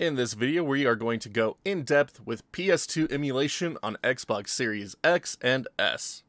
In this video, we are going to go in depth with PS2 emulation on Xbox Series X and S.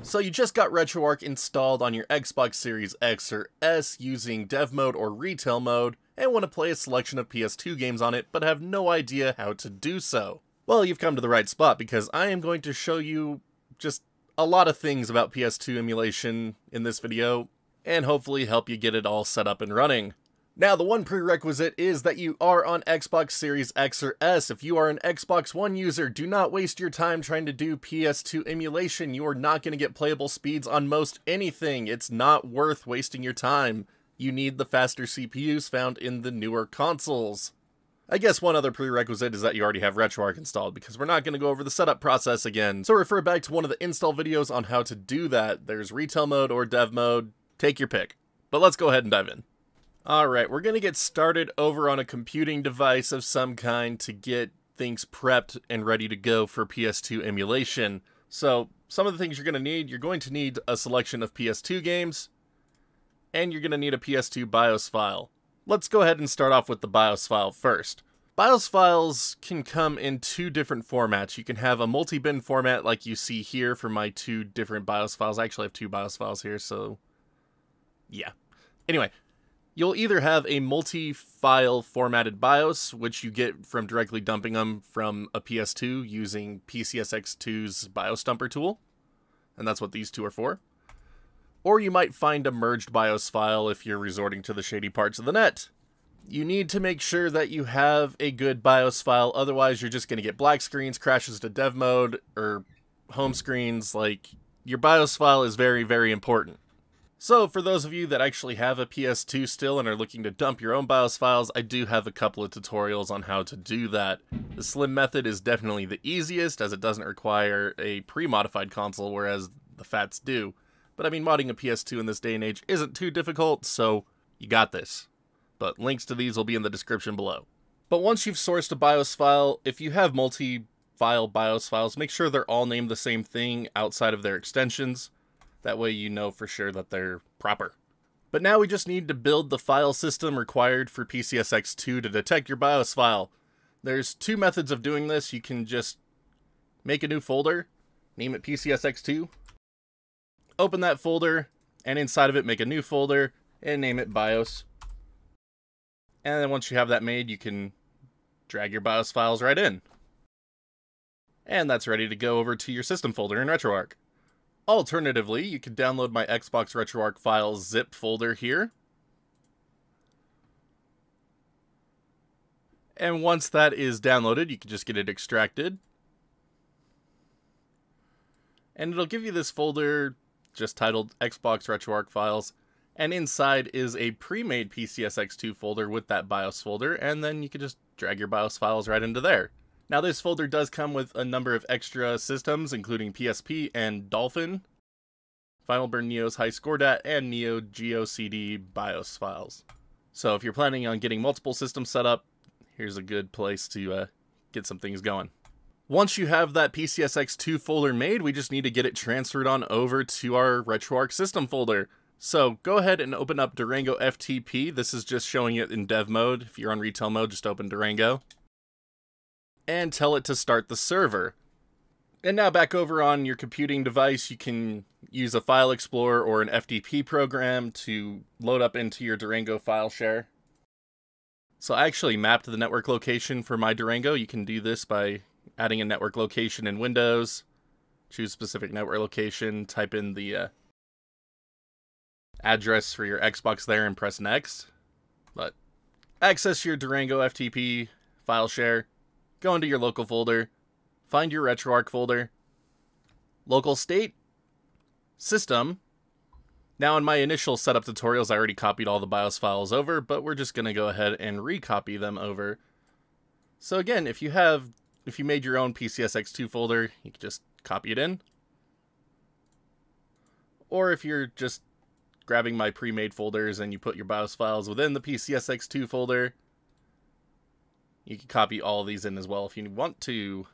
So you just got RetroArch installed on your Xbox Series X or S using dev mode or retail mode, and want to play a selection of PS2 games on it, but have no idea how to do so. Well, you've come to the right spot because I am going to show you just a lot of things about PS2 emulation in this video, and hopefully help you get it all set up and running. Now, the one prerequisite is that you are on Xbox Series X or S. If you are an Xbox One user, do not waste your time trying to do PS2 emulation. You are not going to get playable speeds on most anything. It's not worth wasting your time. You need the faster CPUs found in the newer consoles. I guess one other prerequisite is that you already have RetroArch installed, because we're not going to go over the setup process again, so refer back to one of the install videos on how to do that. There's retail mode or dev mode, Take your pick. But let's go ahead and dive in. Alright, we're going to get started over on a computing device of some kind to get things prepped and ready to go for PS2 emulation. So, some of the things you're going to need, you're going to need a selection of PS2 games, and you're going to need a PS2 BIOS file. Let's go ahead and start off with the BIOS file first. BIOS files can come in two different formats. You can have a multi-bin format like you see here for my two different BIOS files. I actually have two BIOS files here, so yeah. Anyway, you'll either have a multi-file formatted BIOS, which you get from directly dumping them from a PS2 using PCSX2's BIOS dumper tool, and that's what these two are for. Or you might find a merged BIOS file if you're resorting to the shady parts of the net. You need to make sure that you have a good BIOS file, otherwise you're just going to get black screens, crashes to dev mode, or home screens. Like, your BIOS file is very, very important. So, for those of you that actually have a PS2 still and are looking to dump your own BIOS files, I do have a couple of tutorials on how to do that. The Slim method is definitely the easiest, as it doesn't require a pre-modified console, whereas the FATs do. But I mean, modding a PS2 in this day and age isn't too difficult, so you got this. But links to these will be in the description below. But once you've sourced a BIOS file, if you have multi-file BIOS files, make sure they're all named the same thing outside of their extensions. That way you know for sure that they're proper. But now we just need to build the file system required for PCSX2 to detect your BIOS file. There's two methods of doing this. You can just make a new folder, name it PCSX2, open that folder, and inside of it make a new folder and name it BIOS. And then once you have that made, you can drag your BIOS files right in. And that's ready to go over to your system folder in RetroArch. Alternatively, you can download my Xbox RetroArch files zip folder here. And once that is downloaded, you can just get it extracted. And it'll give you this folder just titled Xbox RetroArch files. And inside is a pre-made PCSX2 folder with that BIOS folder, and then you can just drag your BIOS files right into there. Now this folder does come with a number of extra systems, including PSP and Dolphin, Final Burn Neo's High Score Dat, and Neo Geo CD BIOS files. So if you're planning on getting multiple systems set up, here's a good place to uh, get some things going. Once you have that PCSX2 folder made, we just need to get it transferred on over to our RetroArch system folder. So go ahead and open up Durango FTP. This is just showing it in dev mode. If you're on retail mode, just open Durango and tell it to start the server. And now back over on your computing device, you can use a file explorer or an FTP program to load up into your Durango file share. So I actually mapped the network location for my Durango. You can do this by adding a network location in Windows, choose specific network location, type in the uh, address for your Xbox there and press next. But access your Durango FTP file share go into your local folder, find your RetroArch folder, local state, system. Now in my initial setup tutorials, I already copied all the BIOS files over, but we're just going to go ahead and recopy them over. So again, if you have, if you made your own PCSX2 folder, you can just copy it in. Or if you're just grabbing my pre-made folders and you put your BIOS files within the PCSX2 folder, you can copy all these in as well if you want to.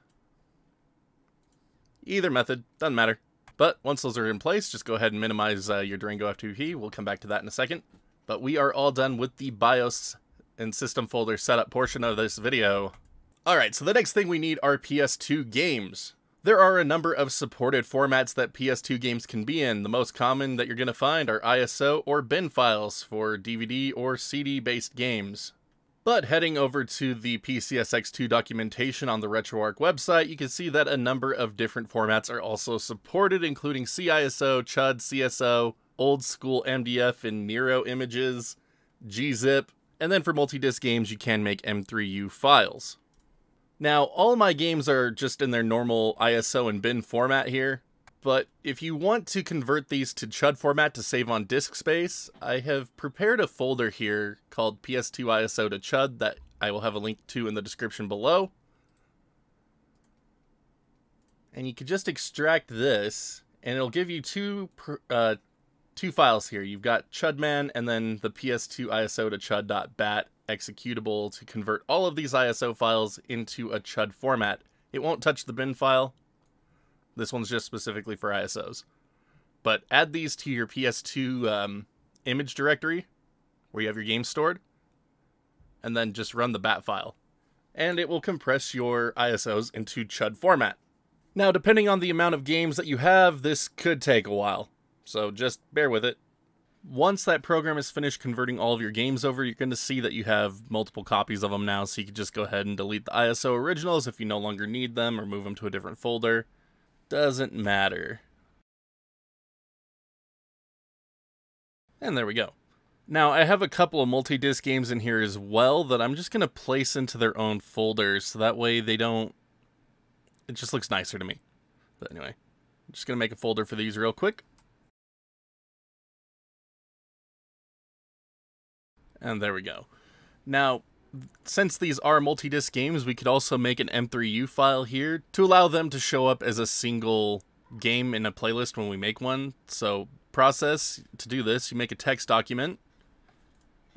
Either method, doesn't matter. But once those are in place, just go ahead and minimize uh, your Durango FTP. We'll come back to that in a second. But we are all done with the BIOS and system folder setup portion of this video. Alright, so the next thing we need are PS2 games. There are a number of supported formats that PS2 games can be in. The most common that you're going to find are ISO or bin files for DVD or CD based games. But heading over to the PCSX2 documentation on the RetroArch website, you can see that a number of different formats are also supported, including CISO, CHUD, CSO, old school MDF and Nero images, gzip, and then for multi-disc games you can make M3U files. Now, all my games are just in their normal ISO and bin format here, but if you want to convert these to CHUD format to save on disk space, I have prepared a folder here called PS2 ISO to CHUD that I will have a link to in the description below. And you can just extract this, and it'll give you two uh, two files here. You've got CHUDMAN and then the PS2 ISO to CHUD.bat executable to convert all of these ISO files into a CHUD format. It won't touch the bin file. This one's just specifically for ISOs. But add these to your PS2 um, image directory where you have your games stored, and then just run the bat file. And it will compress your ISOs into CHUD format. Now, depending on the amount of games that you have, this could take a while. So just bear with it once that program is finished converting all of your games over, you're going to see that you have multiple copies of them now, so you can just go ahead and delete the ISO originals if you no longer need them or move them to a different folder. Doesn't matter. And there we go. Now, I have a couple of multi-disc games in here as well that I'm just going to place into their own folders, so that way they don't... It just looks nicer to me. But anyway, I'm just going to make a folder for these real quick. And there we go. Now, since these are multi-disc games, we could also make an M3U file here to allow them to show up as a single game in a playlist when we make one. So process to do this, you make a text document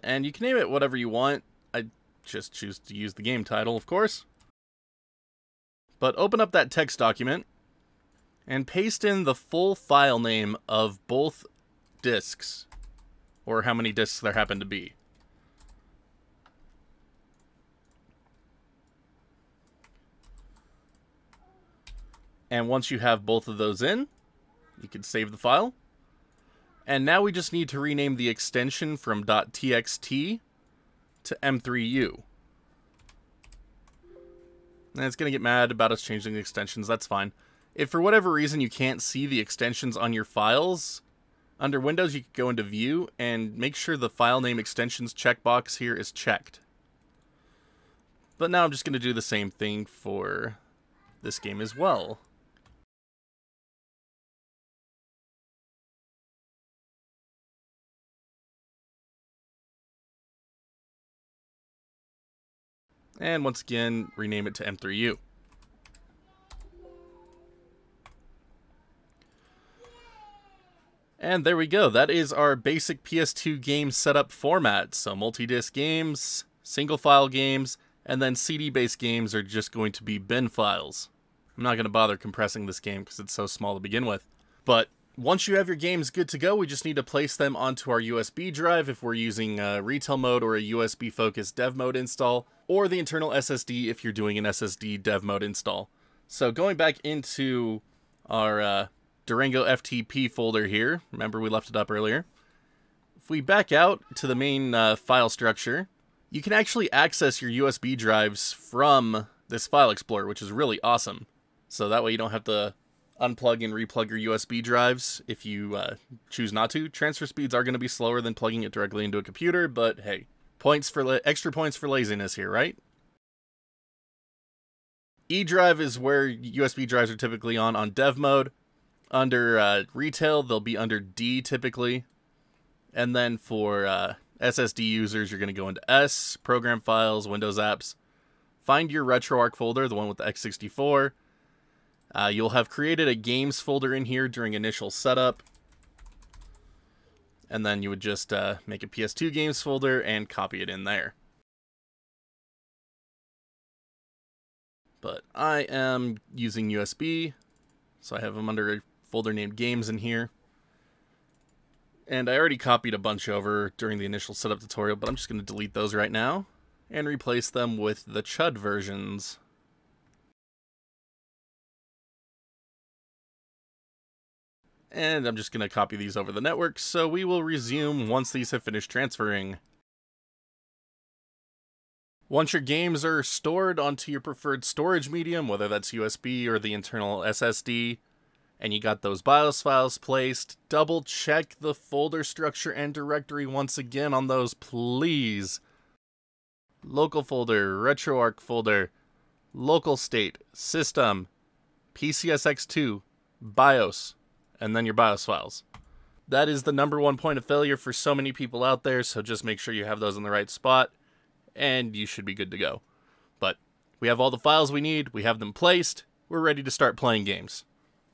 and you can name it whatever you want. I just choose to use the game title, of course. But open up that text document and paste in the full file name of both discs or how many discs there happen to be. And once you have both of those in, you can save the file. And now we just need to rename the extension from .txt to M3U. And it's going to get mad about us changing the extensions, that's fine. If for whatever reason you can't see the extensions on your files, under Windows you can go into View and make sure the file name extensions checkbox here is checked. But now I'm just going to do the same thing for this game as well. And once again, rename it to M3U. And there we go. That is our basic PS2 game setup format. So multi-disc games, single file games, and then CD-based games are just going to be bin files. I'm not going to bother compressing this game because it's so small to begin with. But once you have your games good to go, we just need to place them onto our USB drive if we're using a retail mode or a USB focused dev mode install, or the internal SSD if you're doing an SSD dev mode install. So going back into our uh, Durango FTP folder here, remember we left it up earlier. If we back out to the main uh, file structure, you can actually access your USB drives from this file explorer, which is really awesome. So that way you don't have to unplug and replug your USB drives if you uh, choose not to. Transfer speeds are going to be slower than plugging it directly into a computer, but hey, points for extra points for laziness here, right? E drive is where USB drives are typically on on dev mode. Under uh, retail, they'll be under D typically. And then for uh, SSD users, you're going to go into S, program files, Windows apps. Find your RetroArch folder, the one with the x64 uh, you'll have created a games folder in here during initial setup. And then you would just uh, make a PS2 games folder and copy it in there. But I am using USB, so I have them under a folder named games in here. And I already copied a bunch over during the initial setup tutorial, but I'm just going to delete those right now and replace them with the CHUD versions. And I'm just going to copy these over the network, so we will resume once these have finished transferring. Once your games are stored onto your preferred storage medium, whether that's USB or the internal SSD, and you got those BIOS files placed, double check the folder structure and directory once again on those, please. Local folder, RetroArch folder, local state, system, PCSX2, BIOS, and then your BIOS files. That is the number one point of failure for so many people out there, so just make sure you have those in the right spot, and you should be good to go. But we have all the files we need, we have them placed, we're ready to start playing games.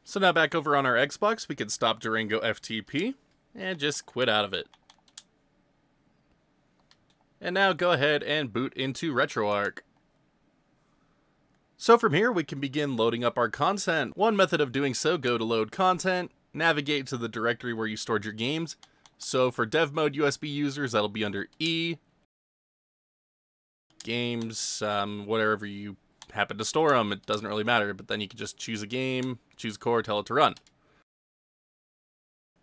So now back over on our Xbox, we can stop Durango FTP and just quit out of it. And now go ahead and boot into RetroArch. So from here, we can begin loading up our content. One method of doing so, go to load content, navigate to the directory where you stored your games. So for dev mode USB users, that'll be under E, games, um, whatever you happen to store them, it doesn't really matter, but then you can just choose a game, choose core, tell it to run.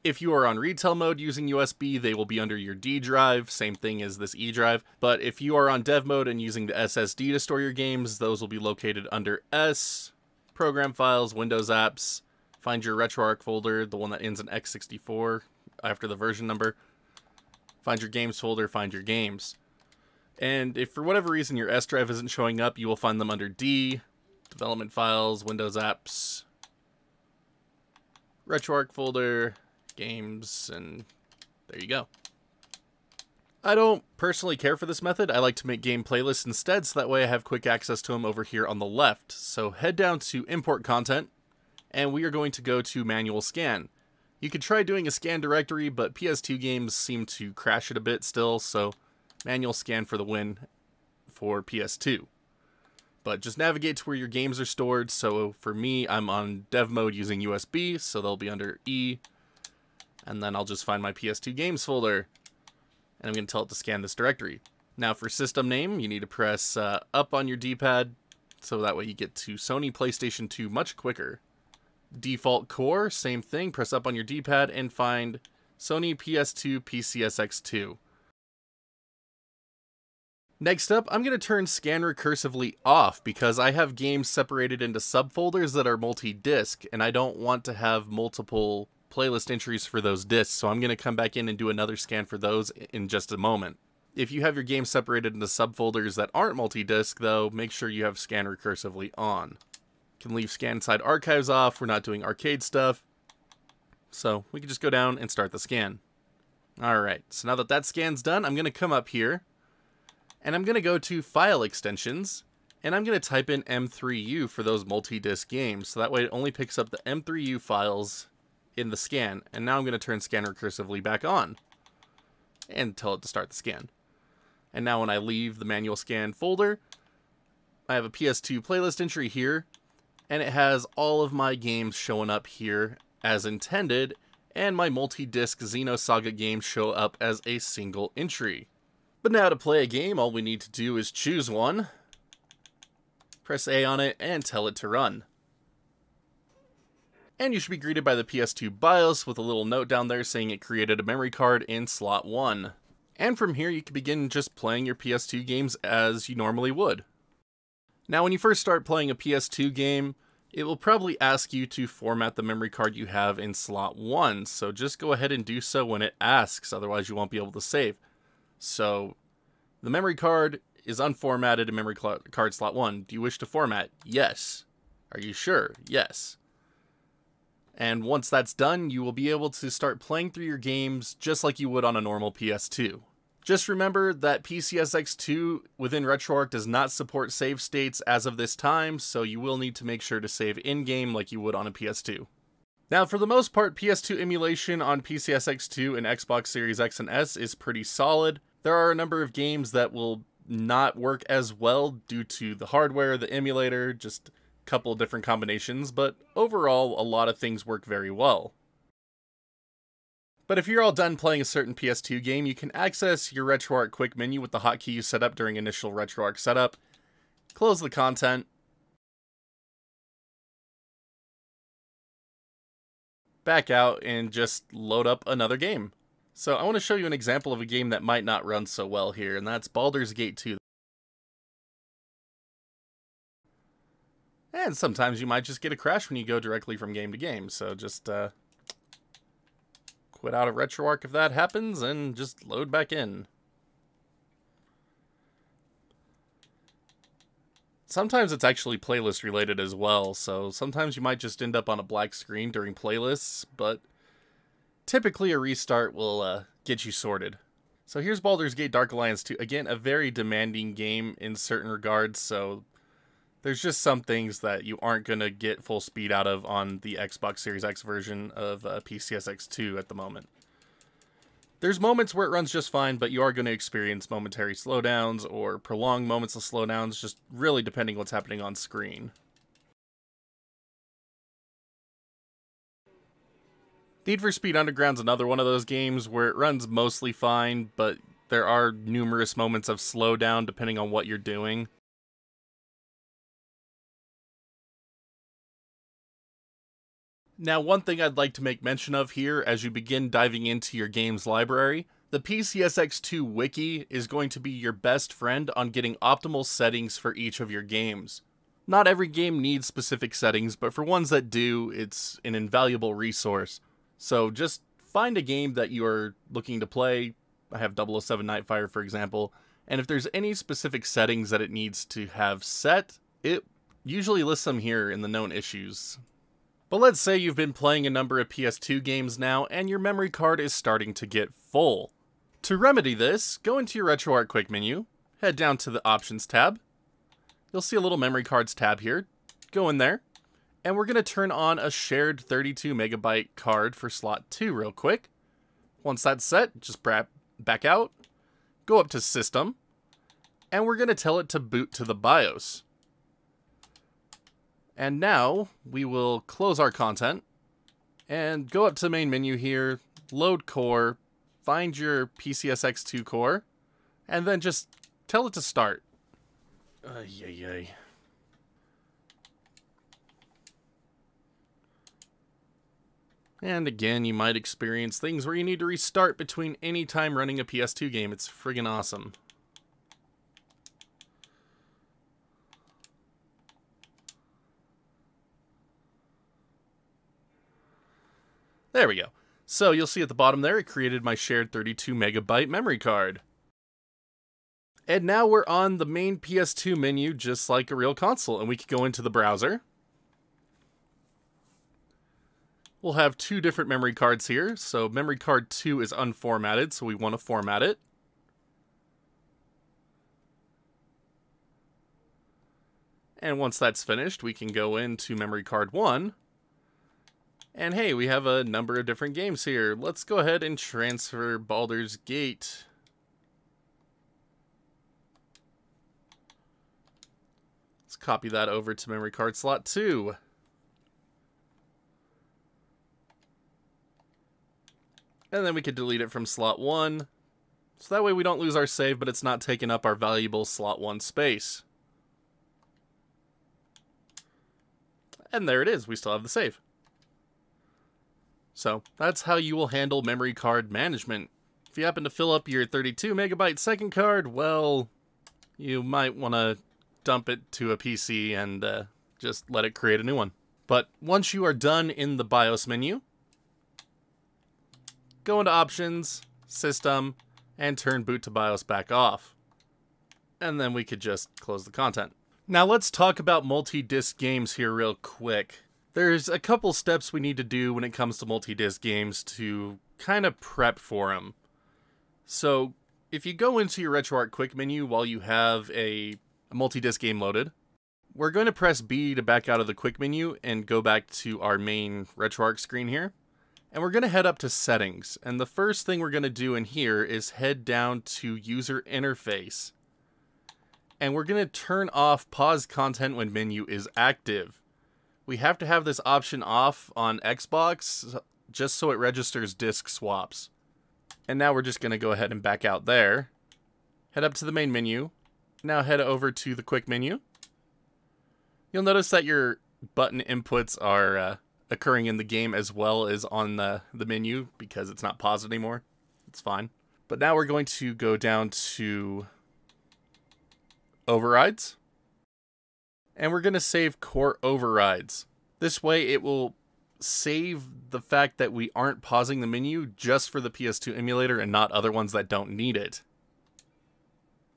If you are on retail mode using USB, they will be under your D drive, same thing as this E drive. But if you are on dev mode and using the SSD to store your games, those will be located under S, program files, Windows apps, find your RetroArch folder, the one that ends in x64 after the version number. Find your games folder, find your games. And if for whatever reason your S drive isn't showing up, you will find them under D, development files, Windows apps, RetroArch folder, games, and there you go. I don't personally care for this method. I like to make game playlists instead, so that way I have quick access to them over here on the left. So head down to import content, and we are going to go to manual scan. You could try doing a scan directory, but PS2 games seem to crash it a bit still, so manual scan for the win for PS2. But just navigate to where your games are stored. So for me, I'm on dev mode using USB, so they'll be under E. And then I'll just find my PS2 games folder. And I'm going to tell it to scan this directory. Now for system name, you need to press uh, up on your D-pad, so that way you get to Sony PlayStation 2 much quicker. Default core, same thing, press up on your D-pad and find Sony PS2 PCSX2. Next up, I'm going to turn scan recursively off because I have games separated into subfolders that are multi-disc and I don't want to have multiple playlist entries for those discs, so I'm going to come back in and do another scan for those in just a moment. If you have your game separated into subfolders that aren't multi-disc though, make sure you have scan recursively on. Can leave scan side archives off, we're not doing arcade stuff. So we can just go down and start the scan. Alright, so now that that scan's done, I'm going to come up here and I'm going to go to File Extensions, and I'm going to type in M3U for those multi-disc games, so that way it only picks up the M3U files in the scan, and now I'm going to turn scan recursively back on, and tell it to start the scan. And now when I leave the manual scan folder, I have a PS2 playlist entry here, and it has all of my games showing up here as intended, and my multi-disc Xenosaga games show up as a single entry. But now to play a game, all we need to do is choose one, press A on it, and tell it to run. And you should be greeted by the PS2 BIOS with a little note down there saying it created a memory card in slot 1. And from here you can begin just playing your PS2 games as you normally would. Now when you first start playing a PS2 game, it will probably ask you to format the memory card you have in slot 1, so just go ahead and do so when it asks, otherwise you won't be able to save. So the memory card is unformatted in memory card slot 1. Do you wish to format? Yes. Are you sure? Yes. And once that's done, you will be able to start playing through your games just like you would on a normal PS2. Just remember that PCSX2 within RetroArch does not support save states as of this time, so you will need to make sure to save in-game like you would on a PS2. Now, for the most part, PS2 emulation on PCSX2 and Xbox Series X and S is pretty solid. There are a number of games that will not work as well due to the hardware, the emulator, just couple of different combinations, but overall, a lot of things work very well. But if you're all done playing a certain PS2 game, you can access your RetroArch quick menu with the hotkey you set up during initial RetroArch setup, close the content, back out, and just load up another game. So I want to show you an example of a game that might not run so well here, and that's Baldur's Gate 2. And sometimes you might just get a crash when you go directly from game to game, so just uh, quit out of RetroArch if that happens, and just load back in. Sometimes it's actually playlist related as well, so sometimes you might just end up on a black screen during playlists, but typically a restart will uh, get you sorted. So here's Baldur's Gate Dark Alliance 2. Again, a very demanding game in certain regards, so there's just some things that you aren't going to get full speed out of on the Xbox Series X version of uh, PCSX2 at the moment. There's moments where it runs just fine, but you are going to experience momentary slowdowns or prolonged moments of slowdowns, just really depending what's happening on screen. Need for Speed Underground's another one of those games where it runs mostly fine, but there are numerous moments of slowdown depending on what you're doing. Now, one thing I'd like to make mention of here as you begin diving into your game's library, the PCSX2 wiki is going to be your best friend on getting optimal settings for each of your games. Not every game needs specific settings, but for ones that do, it's an invaluable resource. So just find a game that you are looking to play. I have 007 Nightfire, for example, and if there's any specific settings that it needs to have set, it usually lists them here in the known issues. But let's say you've been playing a number of PS2 games now and your memory card is starting to get full. To remedy this, go into your RetroArch quick menu, head down to the Options tab. You'll see a little memory cards tab here. Go in there, and we're going to turn on a shared 32 megabyte card for slot 2 real quick. Once that's set, just back out, go up to System, and we're going to tell it to boot to the BIOS. And now we will close our content and go up to the main menu here, load core, find your PCSX2 core, and then just tell it to start. Uh, yay, yay. And again, you might experience things where you need to restart between any time running a PS2 game. It's friggin' awesome. There we go. So you'll see at the bottom there, it created my shared 32 megabyte memory card. And now we're on the main PS2 menu, just like a real console, and we can go into the browser. We'll have two different memory cards here. So memory card 2 is unformatted, so we want to format it. And once that's finished, we can go into memory card 1 and hey, we have a number of different games here. Let's go ahead and transfer Baldur's Gate. Let's copy that over to memory card slot 2. And then we could delete it from slot 1. So that way we don't lose our save, but it's not taking up our valuable slot 1 space. And there it is, we still have the save. So that's how you will handle memory card management. If you happen to fill up your 32 megabyte second card, well, you might want to dump it to a PC and uh, just let it create a new one. But once you are done in the BIOS menu, go into Options, System, and turn Boot to BIOS back off. And then we could just close the content. Now let's talk about multi-disc games here real quick. There's a couple steps we need to do when it comes to multi-disc games to kind of prep for them. So, if you go into your RetroArch quick menu while you have a, multi-disc game loaded, we're going to press B to back out of the quick menu and go back to our main RetroArch screen here. And we're going to head up to settings. And the first thing we're going to do in here is head down to user interface. And we're going to turn off pause content when menu is active we have to have this option off on Xbox just so it registers disk swaps. And now we're just going to go ahead and back out there. Head up to the main menu. Now head over to the quick menu. You'll notice that your button inputs are uh, occurring in the game as well as on the, the menu because it's not paused anymore. It's fine. But now we're going to go down to overrides. And we're going to save core overrides. This way it will save the fact that we aren't pausing the menu just for the PS2 emulator and not other ones that don't need it.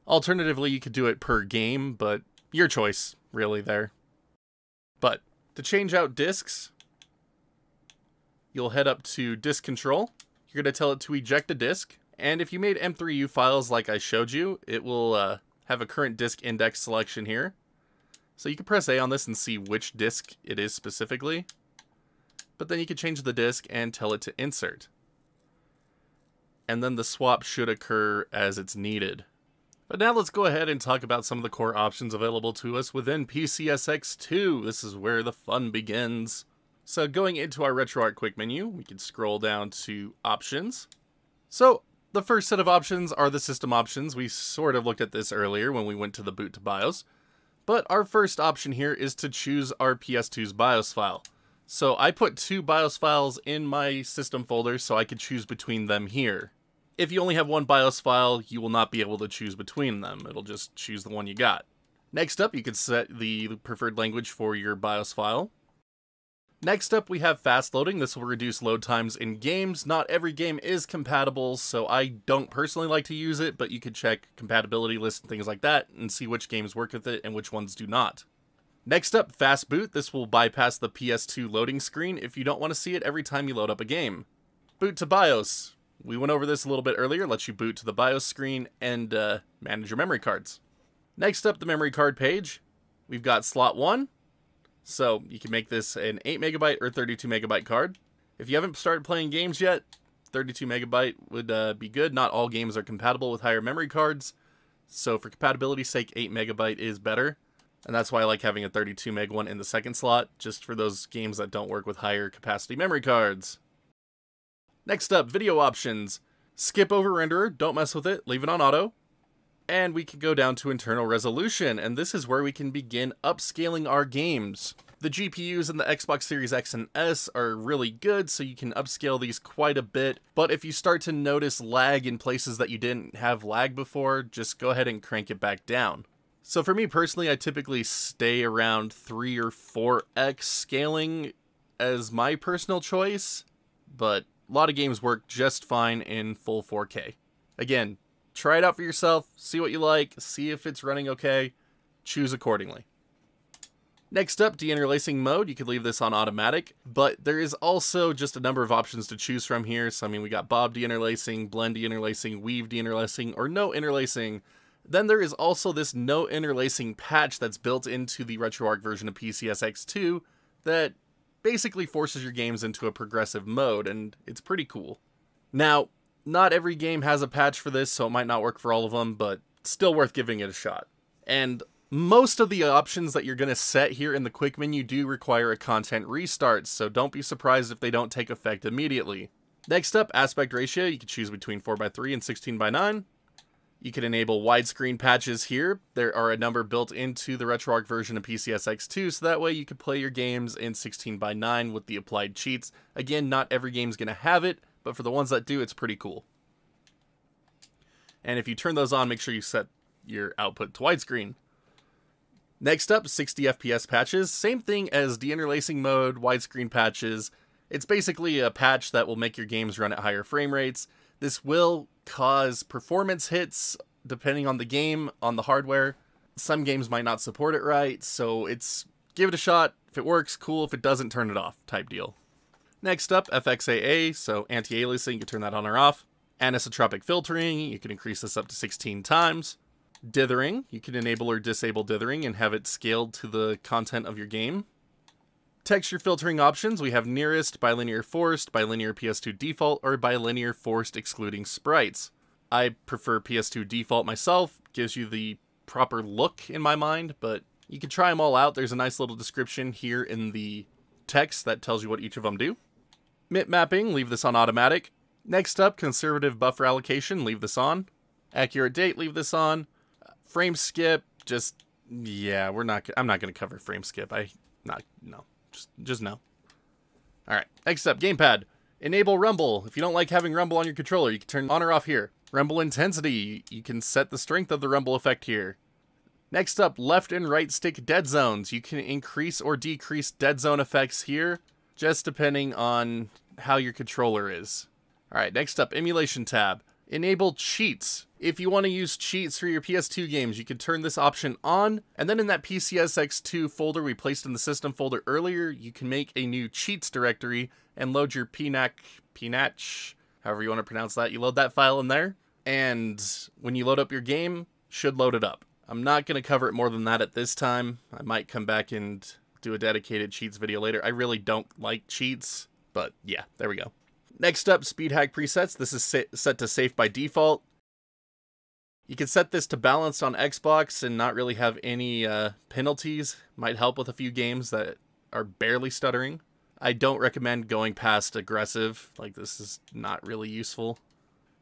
Alternatively, you could do it per game, but your choice, really, there. But to change out disks, you'll head up to disk control. You're going to tell it to eject a disk. And if you made M3U files like I showed you, it will uh, have a current disk index selection here. So you can press A on this and see which disk it is specifically. But then you can change the disk and tell it to insert. And then the swap should occur as it's needed. But now let's go ahead and talk about some of the core options available to us within PCSX2. This is where the fun begins. So going into our RetroArch quick menu, we can scroll down to options. So the first set of options are the system options. We sort of looked at this earlier when we went to the boot to BIOS. But our first option here is to choose our PS2's BIOS file. So I put two BIOS files in my system folder so I could choose between them here. If you only have one BIOS file, you will not be able to choose between them. It'll just choose the one you got. Next up, you can set the preferred language for your BIOS file. Next up, we have fast loading. This will reduce load times in games. Not every game is compatible, so I don't personally like to use it, but you could check compatibility lists and things like that and see which games work with it and which ones do not. Next up, fast boot. This will bypass the PS2 loading screen if you don't want to see it every time you load up a game. Boot to BIOS. We went over this a little bit earlier. Lets you boot to the BIOS screen and uh, manage your memory cards. Next up, the memory card page. We've got slot 1, so you can make this an 8 megabyte or 32 megabyte card. If you haven't started playing games yet, 32 megabyte would uh, be good. Not all games are compatible with higher memory cards. So for compatibility's sake, 8 megabyte is better. And that's why I like having a 32 meg one in the second slot, just for those games that don't work with higher capacity memory cards. Next up, video options. Skip over renderer, don't mess with it, leave it on auto. And we can go down to internal resolution, and this is where we can begin upscaling our games. The GPUs in the Xbox Series X and S are really good, so you can upscale these quite a bit, but if you start to notice lag in places that you didn't have lag before, just go ahead and crank it back down. So for me personally, I typically stay around 3 or 4x scaling as my personal choice, but a lot of games work just fine in full 4K. Again, try it out for yourself, see what you like, see if it's running okay, choose accordingly. Next up, deinterlacing mode. You could leave this on automatic, but there is also just a number of options to choose from here. So, I mean, we got Bob deinterlacing, Blend deinterlacing, Weave deinterlacing, or no interlacing. Then there is also this no interlacing patch that's built into the RetroArch version of PCSX2 that basically forces your games into a progressive mode, and it's pretty cool. Now, not every game has a patch for this, so it might not work for all of them, but still worth giving it a shot. And most of the options that you're going to set here in the quick menu do require a content restart, so don't be surprised if they don't take effect immediately. Next up, aspect ratio. You can choose between 4x3 and 16x9. You can enable widescreen patches here. There are a number built into the RetroArch version of PCSX2, so that way you can play your games in 16x9 with the applied cheats. Again, not every game's going to have it, but for the ones that do, it's pretty cool. And if you turn those on, make sure you set your output to widescreen. Next up, 60 FPS patches. Same thing as deinterlacing mode, widescreen patches. It's basically a patch that will make your games run at higher frame rates. This will cause performance hits depending on the game, on the hardware. Some games might not support it right, so it's give it a shot. If it works, cool. If it doesn't, turn it off type deal. Next up, FXAA, so anti-aliasing, you can turn that on or off. Anisotropic filtering, you can increase this up to 16 times. Dithering, you can enable or disable dithering and have it scaled to the content of your game. Texture filtering options, we have nearest, bilinear forced, bilinear PS2 default, or bilinear forced excluding sprites. I prefer PS2 default myself, gives you the proper look in my mind, but you can try them all out. There's a nice little description here in the text that tells you what each of them do. MIP mapping, leave this on automatic. Next up, conservative buffer allocation, leave this on. Accurate date, leave this on. Frame skip, just yeah, we're not. I'm not going to cover frame skip. I not no, just just no. All right. Next up, gamepad. Enable rumble. If you don't like having rumble on your controller, you can turn on or off here. Rumble intensity. You can set the strength of the rumble effect here. Next up, left and right stick dead zones. You can increase or decrease dead zone effects here, just depending on how your controller is. All right, next up, emulation tab. Enable cheats. If you want to use cheats for your PS2 games, you can turn this option on, and then in that PCSX2 folder we placed in the system folder earlier, you can make a new cheats directory and load your PNAC, PNAC, however you want to pronounce that. You load that file in there, and when you load up your game, should load it up. I'm not going to cover it more than that at this time. I might come back and do a dedicated cheats video later. I really don't like cheats, but yeah, there we go. Next up, speed hack presets. This is set to safe by default. You can set this to balanced on Xbox and not really have any uh, penalties. Might help with a few games that are barely stuttering. I don't recommend going past aggressive, like this is not really useful.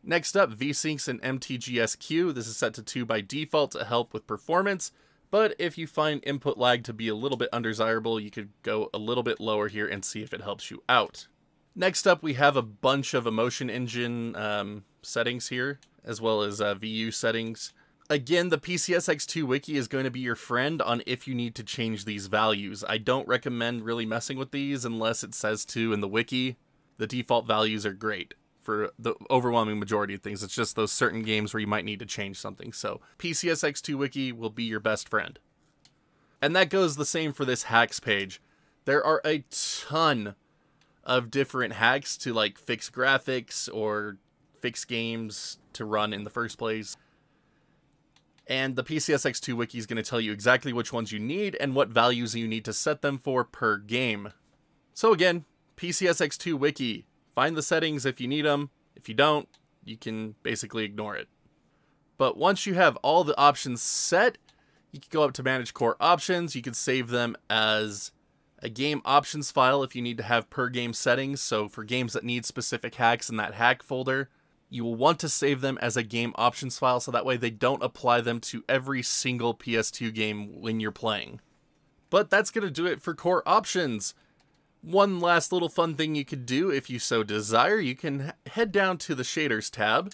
Next up, VSyncs and MTGSQ. This is set to 2 by default to help with performance, but if you find input lag to be a little bit undesirable, you could go a little bit lower here and see if it helps you out. Next up, we have a bunch of emotion engine um, settings here, as well as uh, VU settings. Again, the PCSX2 wiki is going to be your friend on if you need to change these values. I don't recommend really messing with these unless it says to in the wiki. The default values are great for the overwhelming majority of things. It's just those certain games where you might need to change something. So PCSX2 wiki will be your best friend. And that goes the same for this hacks page. There are a ton of different hacks to like fix graphics or fix games to run in the first place. And the PCSX2 wiki is going to tell you exactly which ones you need and what values you need to set them for per game. So again, PCSX2 wiki, find the settings if you need them. If you don't, you can basically ignore it. But once you have all the options set, you can go up to manage core options. You can save them as a game options file if you need to have per game settings. So for games that need specific hacks in that hack folder, you will want to save them as a game options file so that way they don't apply them to every single PS2 game when you're playing. But that's going to do it for core options. One last little fun thing you could do if you so desire, you can head down to the shaders tab.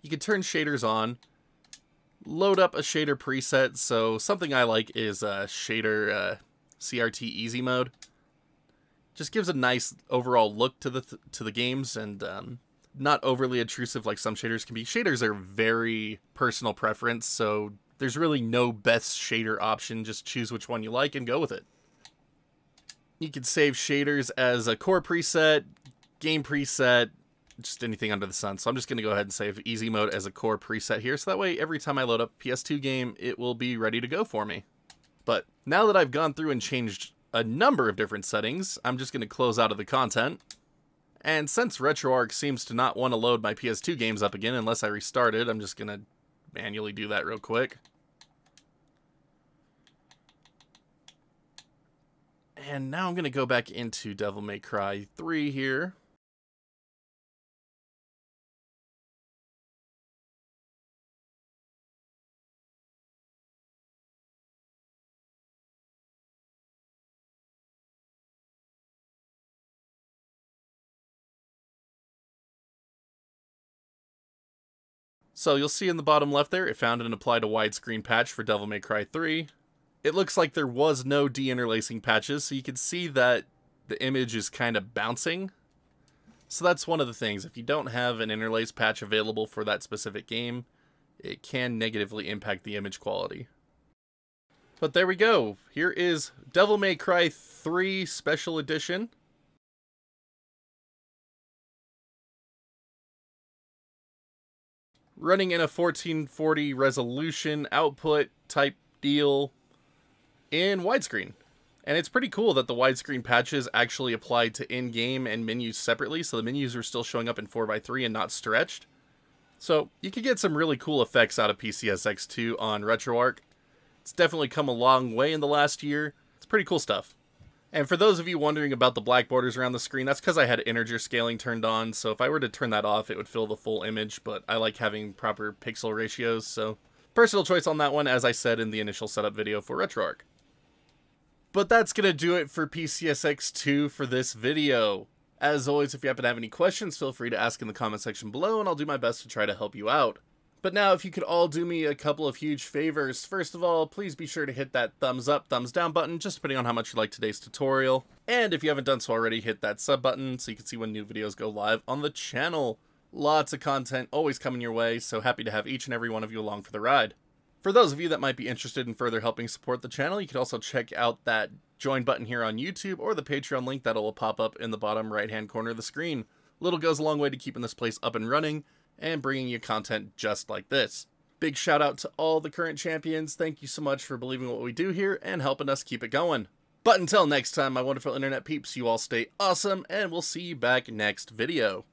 You can turn shaders on, load up a shader preset. So something I like is a shader uh, CRT easy mode. Just gives a nice overall look to the th to the games and um, not overly intrusive like some shaders can be. Shaders are very personal preference, so there's really no best shader option. Just choose which one you like and go with it. You can save shaders as a core preset, game preset, just anything under the sun. So I'm just going to go ahead and save easy mode as a core preset here. So that way, every time I load up PS2 game, it will be ready to go for me. But now that I've gone through and changed a number of different settings, I'm just going to close out of the content. And since RetroArch seems to not want to load my PS2 games up again unless I restart it, I'm just going to manually do that real quick. And now I'm going to go back into Devil May Cry 3 here. So you'll see in the bottom left there, it found and applied a widescreen patch for Devil May Cry 3. It looks like there was no deinterlacing patches, so you can see that the image is kind of bouncing. So that's one of the things. If you don't have an interlace patch available for that specific game, it can negatively impact the image quality. But there we go. Here is Devil May Cry 3 Special Edition. running in a 1440 resolution output type deal in widescreen. And it's pretty cool that the widescreen patches actually apply to in-game and menus separately, so the menus are still showing up in 4x3 and not stretched. So you could get some really cool effects out of PCSX2 on RetroArch. It's definitely come a long way in the last year. It's pretty cool stuff. And for those of you wondering about the black borders around the screen, that's because I had integer scaling turned on, so if I were to turn that off, it would fill the full image, but I like having proper pixel ratios, so personal choice on that one, as I said in the initial setup video for RetroArch. But that's going to do it for PCSX2 for this video. As always, if you happen to have any questions, feel free to ask in the comment section below, and I'll do my best to try to help you out. But now, if you could all do me a couple of huge favors. First of all, please be sure to hit that thumbs up, thumbs down button, just depending on how much you like today's tutorial. And if you haven't done so already, hit that sub button so you can see when new videos go live on the channel. Lots of content always coming your way, so happy to have each and every one of you along for the ride. For those of you that might be interested in further helping support the channel, you can also check out that join button here on YouTube or the Patreon link that'll pop up in the bottom right hand corner of the screen. Little goes a long way to keeping this place up and running and bringing you content just like this. Big shout out to all the current champions. Thank you so much for believing what we do here and helping us keep it going. But until next time, my wonderful internet peeps, you all stay awesome, and we'll see you back next video.